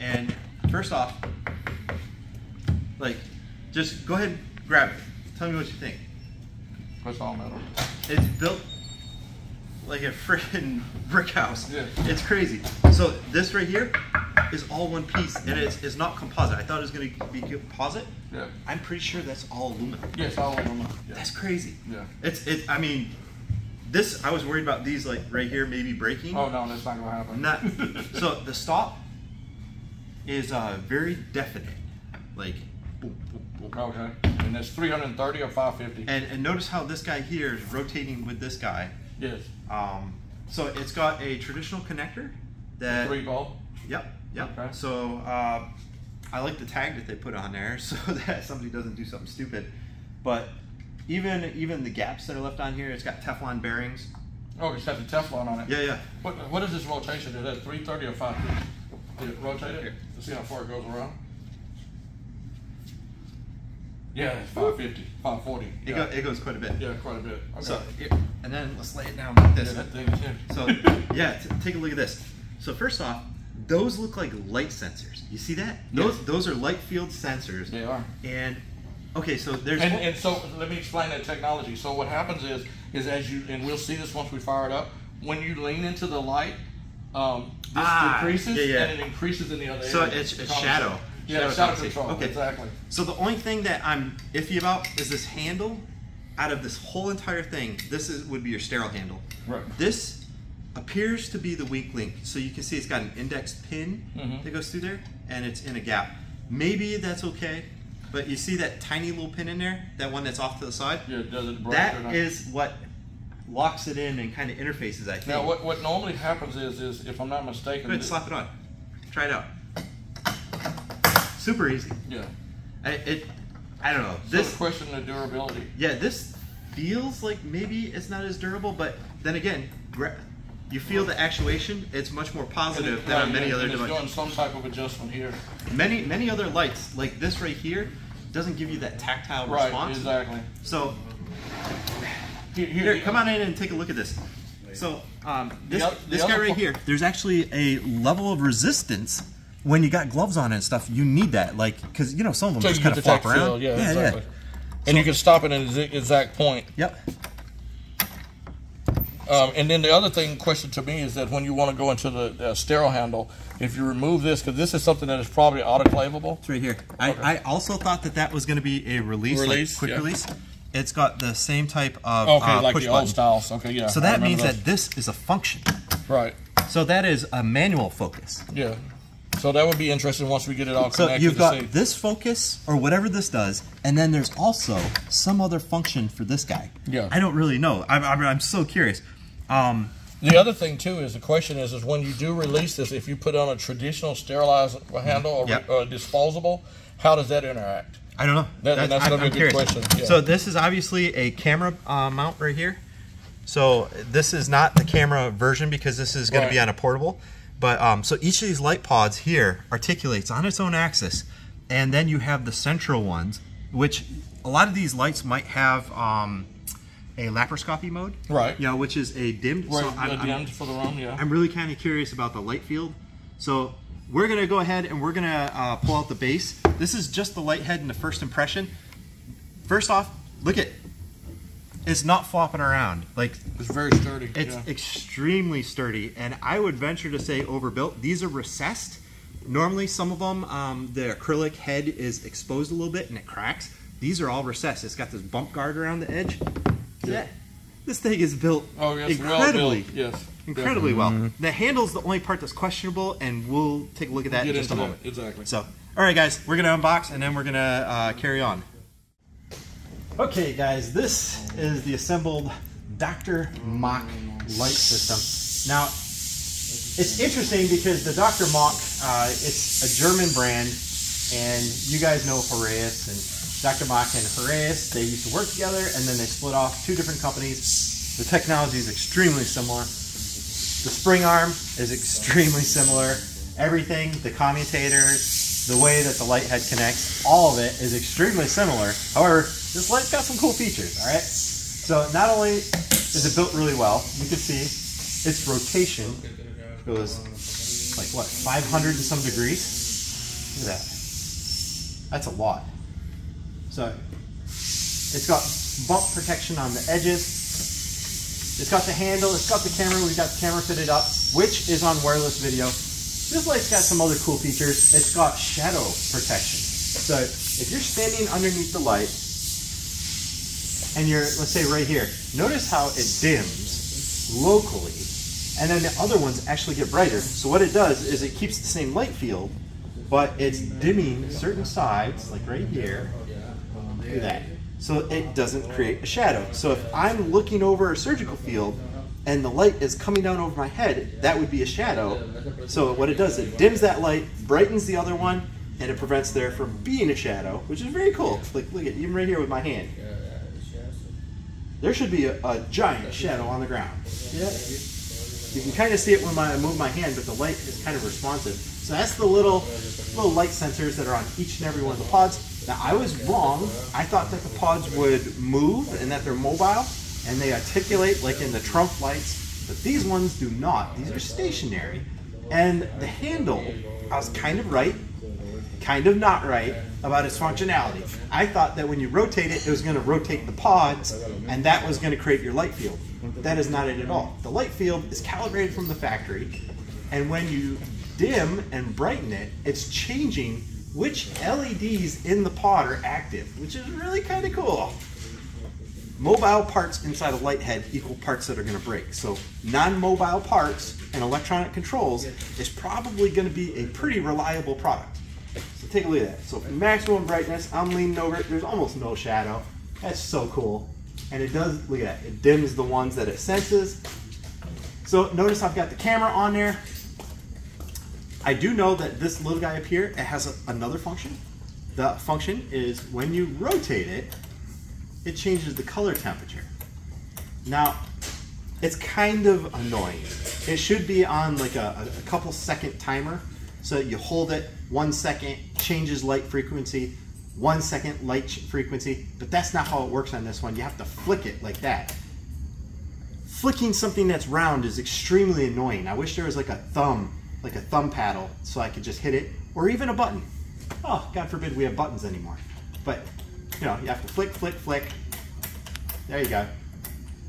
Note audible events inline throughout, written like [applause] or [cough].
And first off, like, just go ahead and grab it. Tell me what you think. It's all metal. It's built like a freaking [laughs] brick house. Yeah. It's crazy. So this right here is all one piece, and it's, it's not composite. I thought it was gonna be composite. Yeah. I'm pretty sure that's all aluminum. Yes, all aluminum. Yeah. That's crazy. Yeah. It's it. I mean, this I was worried about these like right here maybe breaking. Oh no, that's not gonna happen. Not [laughs] so the stop is uh, very definite, like. boom, boom, boom. Okay. And that's 330 or 550. And and notice how this guy here is rotating with this guy. yes. Um, so it's got a traditional connector that. Three volt. Yep. Yep. Okay. So uh, I like the tag that they put on there [laughs] so that somebody doesn't do something stupid. But even even the gaps that are left on here, it's got Teflon bearings. Oh, it's got the Teflon on it. Yeah, yeah. What what is this rotation? Is that 330 or 550? Did it rotate it to see how far it goes around? Yeah, it's 550, 540. It, Yeah, go, it goes quite a bit. yeah quite a bit. Okay. So, and then let's lay it down like yeah, this. that thing is heavy. So, [laughs] yeah, take a look at this. So first off, those look like light sensors. You see that? Those Yes. those are light field sensors. they are. And okay, so there's And, and so let me explain that technology. So what happens is is as you and we'll see this once we fire it up. When you lean into the light, um, this Ah, decreases yeah, yeah. and it increases in the other So area. it's- it's shadow. Yeah, Shadow shadow, control. Okay. Exactly. So the only thing that I'm iffy about is this handle. Out of this whole entire thing, this is would be your sterile handle. Right. This appears to be the weak link. So you can see it's got an index pin Mhm. that goes through there, and it's in a gap. Maybe that's okay, but you see that tiny little pin in there, that one that's off to the side. Yeah, does it break or not? is what locks it in and kind of interfaces. I think. Now, what, what normally happens is, is if I'm not mistaken, Go ahead, slap it on. Try it out. Super easy. yeah. I, it. I don't know. So This the question of durability. Yeah, this feels like maybe it's not as durable, but then again, you feel the actuation. It's much more positive than on many and other it's devices. doing some type of adjustment here. Many many other lights like this right here doesn't give you that tactile Right, response. exactly. So Here, here, come on in and take a look at this. So um, this the this guy right here, there's actually a level of resistance. When you got gloves on and stuff, you need that, like, because you know some of them So just kind of flop around. feel, yeah, exactly. And you can stop it at the exact point. Yep. Um, and then the other thing, question to me is that when you want to go into the uh, sterile handle, if you remove this, because this is something that is probably autoclavable. It's right here. I, I also thought that that was going to be a release, Release, like quick yeah. release. It's got the same type of Okay, uh, like push the button. old styles. Okay, yeah. So that means those. that this is a function. right. So that is a manual focus. Yeah. So that would be interesting once we get it all So connected. you've to got see. this focus or whatever this does, and then there's also some other function for this guy. Yeah. I don't really know. I'm, I'm, I'm so curious. Um, The other thing too is the question is is when you do release this, if you put on a traditional sterilized handle or, Yep. or disposable, how does that interact? I don't know. That- that's I'm- gonna be I'm a good curious. question, yeah. So this is obviously a camera uh, mount right here. So this is not the camera version because this is going Right. to be on a portable. But um, so each of these light pods here articulates on its own axis, and then you have the central ones, which a lot of these lights might have um, a laparoscopy mode, Right. You know, which is a dimmed. Right, so I'm, the I'm- for the room, yeah. I'm really kind of curious about the light field. So we're gonna go ahead and we're gonna uh, pull out the base. This is just the light head and the first impression. First off, look at, it's not flopping around. Like It's very sturdy. it's yeah. extremely sturdy, and I would venture to say overbuilt. These are recessed. Normally, some of them, um, the acrylic head is exposed a little bit and it cracks. These are all recessed. It's got this bump guard around the edge. See that? This thing is built oh, yes, incredibly, well built. Yes. incredibly well. The handle's the only part that's questionable, and we'll take a look at that Get in just a moment. that, exactly. So, all right, guys, we're gonna unbox and then we're gonna uh, carry on. Okay, guys, this is the assembled Dr. Mach light system. Now, it's interesting because the Dr. Mach, uh, it's a German brand, and you guys know Heraeus and Dr. Mach and Heraeus. They used to work together, and then they split off two different companies. The technology is extremely similar. The spring arm is extremely similar. Everything, the commutators, the way that the light head connects, all of it is extremely similar. However, this light's got some cool features, all right? So not only is it built really well, you can see its rotation goes like what, 500 and some degrees. Look at that. That's a lot. So it's got bump protection on the edges. It's got the handle, it's got the camera, we've got the camera fitted up, which is on wireless video. This light's got some other cool features. It's got shadow protection. So if you're standing underneath the light and you're, let's say right here, notice how it dims locally and then the other ones actually get brighter. So what it does is it keeps the same light field, but it's dimming certain sides, like right here. At that. So it doesn't create a shadow. So if I'm looking over a surgical field and the light is coming down over my head, that would be a shadow. So what it does, it dims that light, brightens the other one, and it prevents there from being a shadow, which is very cool. Like look at even right here with my hand. There should be a, a giant shadow on the ground. Yeah. You can kind of see it when I move my hand, but the light is kind of responsive. So that's the little little light sensors that are on each and every one of the pods. Now I was wrong. I thought that the pods would move and that they're mobile and they articulate like in the trunk lights, but these ones do not. These are stationary. And the handle, I was kind of right, kind of not right about its functionality. I thought that when you rotate it, it was going to rotate the pods and that was going to create your light field. That is not it at all. The light field is calibrated from the factory and when you dim and brighten it, it's changing which LEDs in the pod are active, which is really kind of cool. Mobile parts inside a light head equal parts that are going to break. So non-mobile parts and electronic controls is probably going to be a pretty reliable product. So take a look at that. So maximum brightness, I'm leaning over it. There's almost no shadow. That's so cool. And it does, look at that, it dims the ones that it senses. So notice I've got the camera on there. I do know that this little guy up here, it has a, another function. The function is when you rotate it, it changes the color temperature. Now, it's kind of annoying. It should be on like a, a couple second timer. So that you hold it, one second, changes light frequency, one second light frequency, but that's not how it works on this one. You have to flick it like that. Flicking something that's round is extremely annoying. I wish there was like a thumb like a thumb paddle so I could just hit it or even a button. Oh, God forbid we have buttons anymore. But, you know, you have to flick, flick, flick. There you go.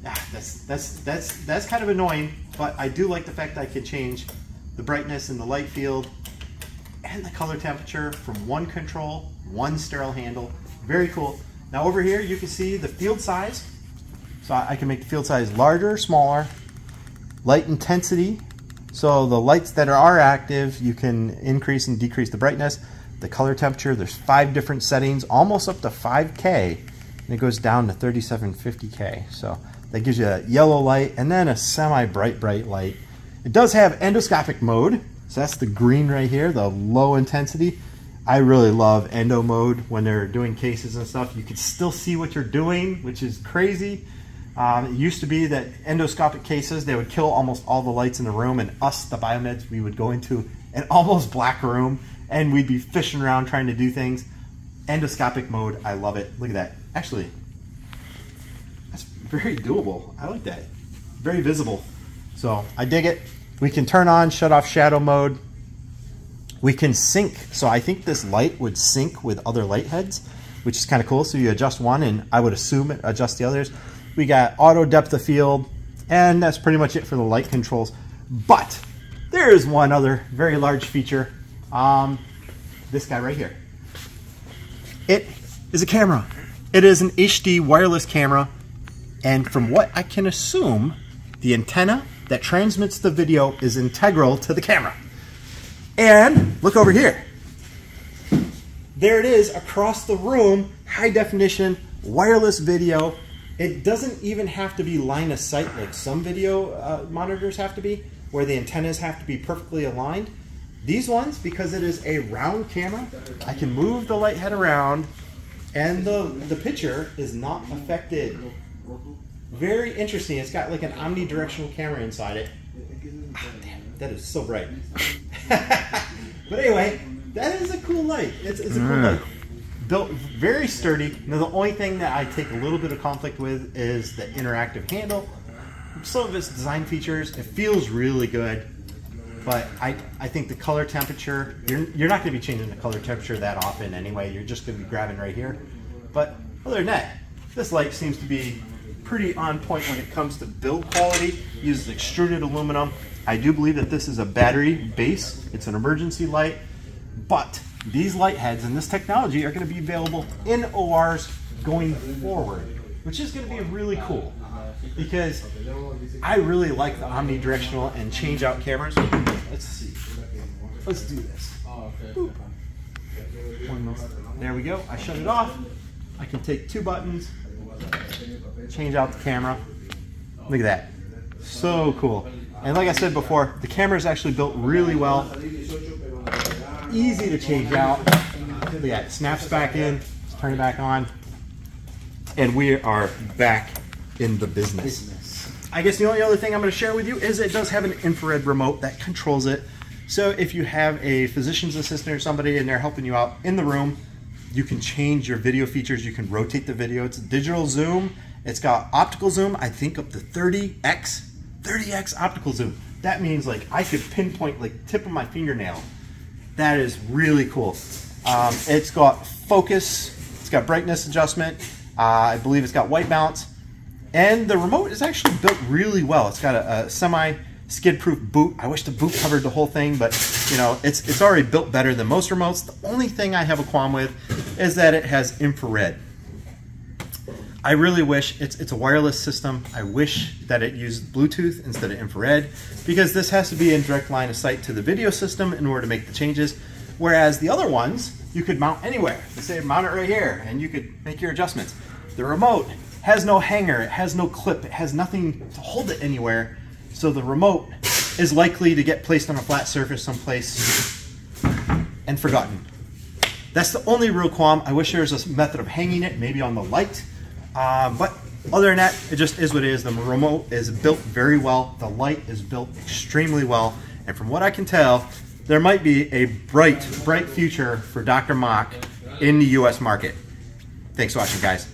Ah, that's, that's, that's, that's kind of annoying, but I do like the fact that I can change the brightness and the light field and the color temperature from one control, one sterile handle. Very cool. Now over here, you can see the field size. So I can make the field size larger, smaller, light intensity, so the lights that are active, you can increase and decrease the brightness, the color temperature. There's five different settings, almost up to 5K, and it goes down to 3750K. So that gives you a yellow light and then a semi-bright, bright light. It does have endoscopic mode, so that's the green right here, the low intensity. I really love endo mode when they're doing cases and stuff. You can still see what you're doing, which is crazy. Um, it used to be that endoscopic cases, they would kill almost all the lights in the room, and us, the biomeds, we would go into an [laughs] almost black room and we'd be fishing around trying to do things. Endoscopic mode, I love it. Look at that. Actually, that's very doable. I like that. Very visible. So I dig it. We can turn on, shut off shadow mode. We can sync. So I think this light would sync with other light heads, which is kind of cool. So you adjust one and I would assume it adjusts the others. We got auto depth of field, and that's pretty much it for the light controls. But there is one other very large feature. Um, this guy right here. It is a camera. It is an HD wireless camera, and from what I can assume, the antenna that transmits the video is integral to the camera. And look over here. There it is across the room, high definition, wireless video it doesn't even have to be line of sight like some video uh, monitors have to be, where the antennas have to be perfectly aligned. These ones, because it is a round camera, I can move the light head around and the, the picture is not affected. Very interesting. It's got like an omnidirectional camera inside it. Ah, damn, that is so bright. [laughs] but anyway, that is a cool light. It's, it's a cool mm. light built very sturdy. Now the only thing that I take a little bit of conflict with is the interactive handle. Some of its design features, it feels really good. but I, I think the color temperature, you're, you're not going to be changing the color temperature that often anyway. You're just going to be grabbing right here. But other than that, this light seems to be pretty on point when it comes to build quality. Uses extruded aluminum. I do believe that this is a battery base. It's an emergency light, but these light heads and this technology are going to be available in ORs going forward, which is going to be really cool because I really like the omnidirectional and change out cameras. Let's see. Let's do this. There we go. I shut it off. I can take two buttons, change out the camera. Look at that. So cool. And like I said before, the camera is actually built really well. Easy to change out. At that. Snaps back in. Let's turn it back on. And we are back in the business. I guess the only other thing I'm going to share with you is it does have an infrared remote that controls it. So if you have a physician's assistant or somebody and they're helping you out in the room, you can change your video features. You can rotate the video. It's digital zoom. It's got optical zoom, I think up to 30x, 30x optical zoom. That means like I could pinpoint like tip of my fingernail. That is really cool. Um, it's got focus, it's got brightness adjustment. Uh, I believe it's got white balance. And the remote is actually built really well. It's got a, a semi skid-proof boot. I wish the boot covered the whole thing, but you know, it's it's already built better than most remotes. The only thing I have a qualm with is that it has infrared. I really wish it's it's a wireless system. I wish that it used Bluetooth instead of infrared because this has to be in direct line of sight to the video system in order to make the changes. Whereas the other ones you could mount anywhere. They say mount it right here and you could make your adjustments. The remote has no hanger, it has no clip, it has nothing to hold it anywhere. So the remote is likely to get placed on a flat surface someplace and forgotten. That's the only real qualm. I wish there was a method of hanging it, maybe on the light. Uh, but other than that, it just is what it is. The remote is built very well. The light is built extremely well. And from what I can tell, there might be a bright, bright future for Dr. Mach in the US market. Thanks for watching, guys.